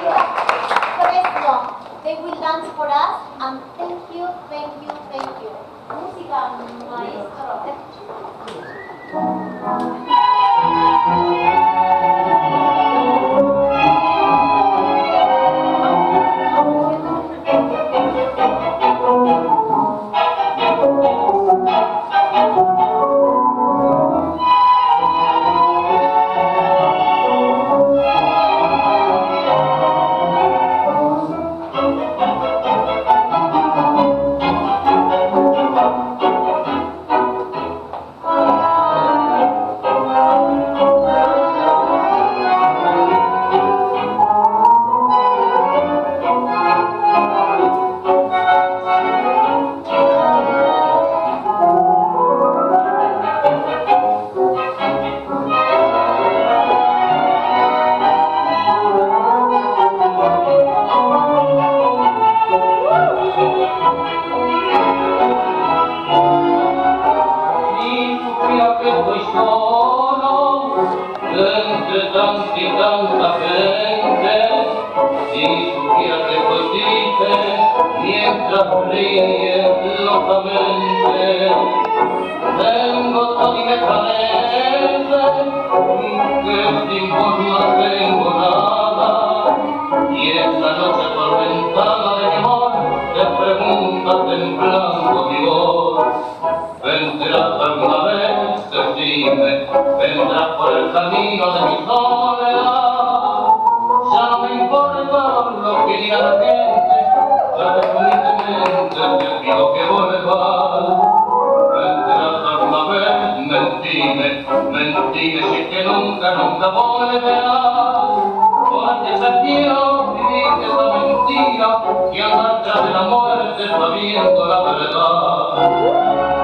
Fresno. They will dance for us and thank you, thank you, thank you. Música, maestro. Tanta y tanta gente. Si supiera que triste mientras ríe locamente. Tengo todo y me parece que sin vos no tengo nada. Y esta noche por el camino de mi soledad. Ya no me importa lo que diga la gente, ya definitivamente te pido que vuelvas. Vendrás alguna vez, mentime, mentime si es que nunca, nunca volverás. Porque prefiero vivir esa mentira que andar tras de la muerte sabiendo la verdad.